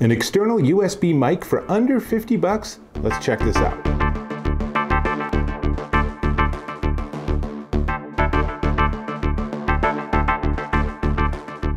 An external USB mic for under 50 bucks? Let's check this out.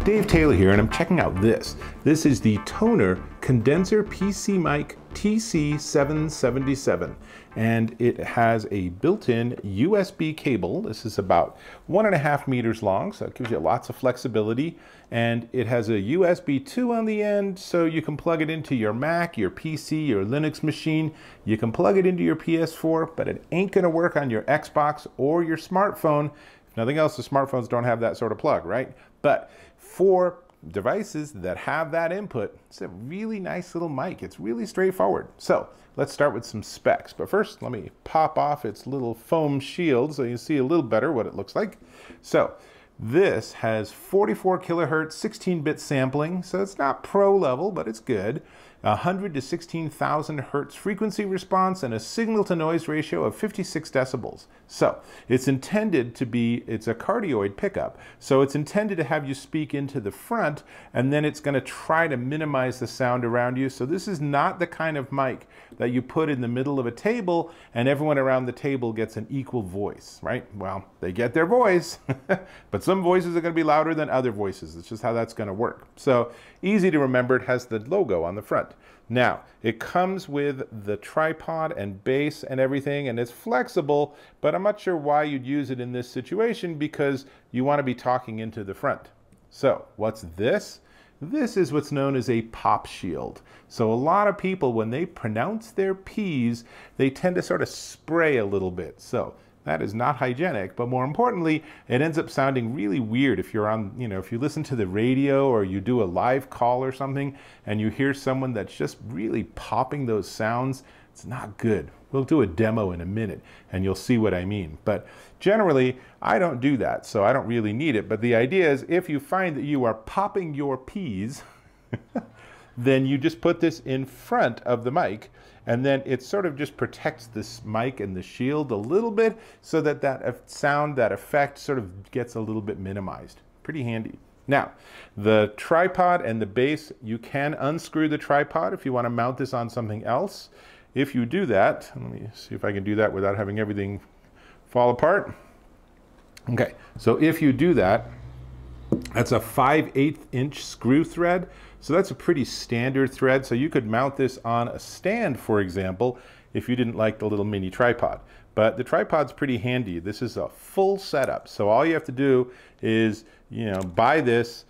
Dave Taylor here, and I'm checking out this. This is the Tonor Condenser PC Mic TC777, and it has a built-in USB cable. This is about one and a half meters long, so it gives you lots of flexibility. And it has a USB 2 on the end, so you can plug it into your Mac, your PC, your Linux machine. You can plug it into your PS4, but it ain't gonna work on your Xbox or your smartphone. If nothing else, the smartphones don't have that sort of plug, right? But for devices that have that input, it's a really nice little mic. It's really straightforward. So let's start with some specs. But first, let me pop off its little foam shield so you see a little better what it looks like. So this has 44 kilohertz, 16-bit sampling, so it's not pro level, but it's good. 100 to 16,000 hertz frequency response and a signal to noise ratio of 56 decibels. So it's intended to be, it's a cardioid pickup. So it's intended to have you speak into the front and then it's going to try to minimize the sound around you. So this is not the kind of mic that you put in the middle of a table and everyone around the table gets an equal voice, right? Well, they get their voice, but some voices are going to be louder than other voices. It's just how that's going to work. So easy to remember, it has the logo on the front. Now, it comes with the tripod and base and everything, and it's flexible, but I'm not sure why you'd use it in this situation because you want to be talking into the front. So, what's this? This is what's known as a pop shield. So a lot of people, when they pronounce their P's, they tend to sort of spray a little bit. So that is not hygienic, but more importantly, it ends up sounding really weird if you're on, you know, if you listen to the radio or you do a live call or something and you hear someone that's just really popping those sounds, it's not good. We'll do a demo in a minute and you'll see what I mean. But generally, I don't do that, so I don't really need it. But the idea is if you find that you are popping your P's, then you just put this in front of the mic and then it sort of just protects this mic and the shield a little bit so that that sound, that effect sort of gets a little bit minimized. Pretty handy. Now, the tripod and the base, you can unscrew the tripod if you want to mount this on something else. If you do that, let me see if I can do that without having everything fall apart. Okay, so if you do that, that's a 5 8 inch screw thread. So that's a pretty standard thread. So you could mount this on a stand, for example, if you didn't like the little mini tripod. But the tripod's pretty handy. This is a full setup. So all you have to do is, you know, buy this,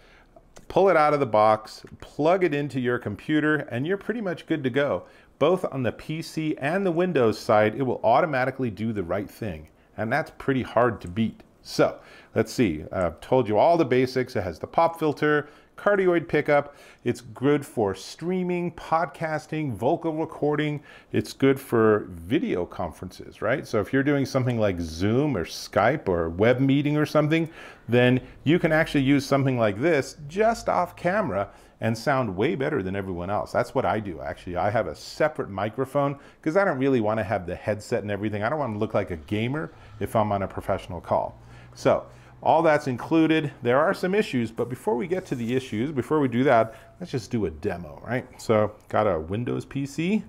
pull it out of the box, plug it into your computer, and you're pretty much good to go. Both on the PC and the Windows side, it will automatically do the right thing. And that's pretty hard to beat. So let's see, I've told you all the basics. It has the pop filter, cardioid pickup. It's good for streaming, podcasting, vocal recording. It's good for video conferences, right? So if you're doing something like Zoom or Skype or web meeting or something, then you can actually use something like this just off camera and sound way better than everyone else. That's what I do actually. I have a separate microphone because I don't really want to have the headset and everything. I don't want to look like a gamer if I'm on a professional call. So all that's included. There are some issues, but before we get to the issues, before we do that, let's just do a demo, right? So got a Windows PC,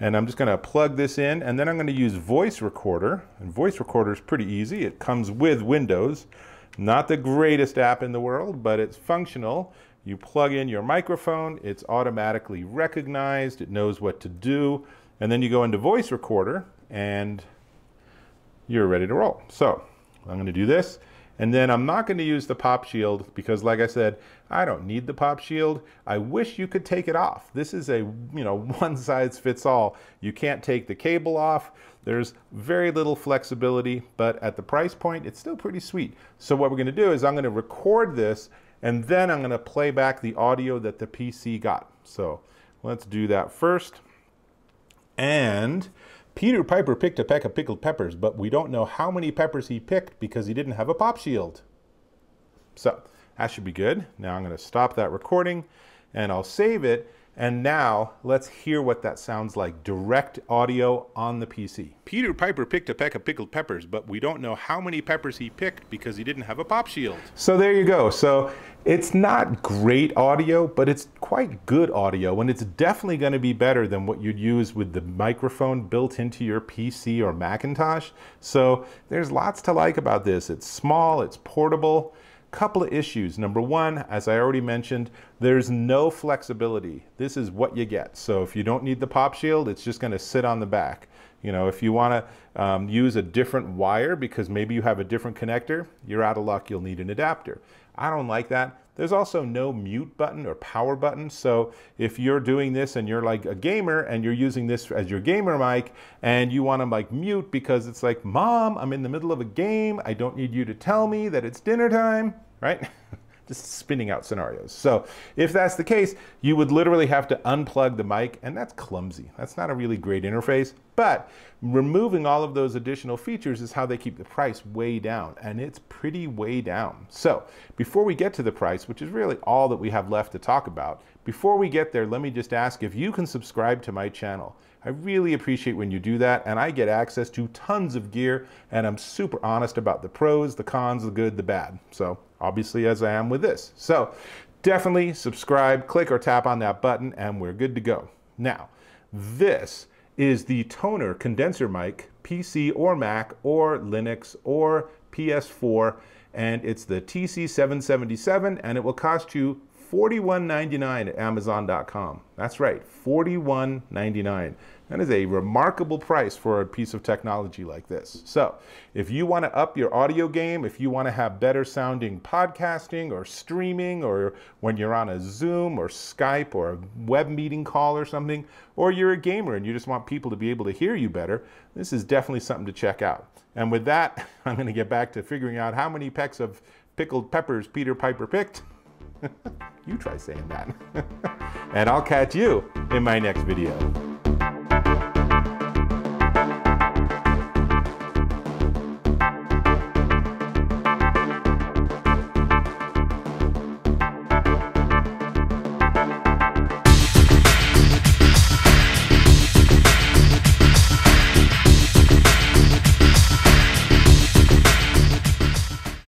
and I'm just gonna plug this in, and then I'm gonna use Voice Recorder, and Voice Recorder is pretty easy. It comes with Windows. Not the greatest app in the world, but it's functional. You plug in your microphone, it's automatically recognized, it knows what to do, and then you go into Voice Recorder, and you're ready to roll. So I'm gonna do this. And then I'm not going to use the pop shield because like I said, I don't need the pop shield. I wish you could take it off. This is a, you know, one size fits all. You can't take the cable off. There's very little flexibility, but at the price point, it's still pretty sweet. So what we're going to do is I'm going to record this and then I'm going to play back the audio that the PC got. So let's do that first. And Peter Piper picked a peck of pickled peppers, but we don't know how many peppers he picked because he didn't have a pop shield. So that should be good. Now I'm going to stop that recording and I'll save it. And now let's hear what that sounds like direct audio on the PC. Peter Piper picked a peck of pickled peppers, but we don't know how many peppers he picked because he didn't have a pop shield. So there you go. So it's not great audio, but it's quite good audio, and it's definitely going to be better than what you'd use with the microphone built into your PC or Macintosh. So there's lots to like about this. It's small, it's portable couple of issues. Number one, as I already mentioned, there's no flexibility. This is what you get. So if you don't need the pop shield, it's just going to sit on the back. You know, if you want to um, use a different wire because maybe you have a different connector, you're out of luck. You'll need an adapter. I don't like that. There's also no mute button or power button. So if you're doing this and you're like a gamer and you're using this as your gamer mic and you want to like mute because it's like, mom, I'm in the middle of a game. I don't need you to tell me that it's dinner time, right? just spinning out scenarios. So if that's the case, you would literally have to unplug the mic, and that's clumsy. That's not a really great interface, but removing all of those additional features is how they keep the price way down, and it's pretty way down. So before we get to the price, which is really all that we have left to talk about, before we get there, let me just ask if you can subscribe to my channel. I really appreciate when you do that, and I get access to tons of gear, and I'm super honest about the pros, the cons, the good, the bad. So obviously as I am with this. So definitely subscribe, click or tap on that button and we're good to go. Now, this is the Tonor condenser mic, PC or Mac or Linux or PS4, and it's the TC777 and it will cost you $41.99 at Amazon.com. That's right, $41.99. That is a remarkable price for a piece of technology like this. So, if you want to up your audio game, if you want to have better sounding podcasting or streaming, or when you're on a Zoom or Skype or a web meeting call or something, or you're a gamer and you just want people to be able to hear you better, this is definitely something to check out. And with that, I'm going to get back to figuring out how many pecks of pickled peppers Peter Piper picked. you try saying that. and I'll catch you in my next video.